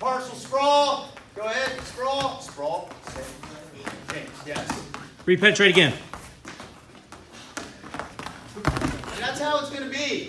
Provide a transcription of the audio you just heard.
partial sprawl. Go ahead, sprawl, sprawl. Yes. Repenetrate again. That's how it's going to be.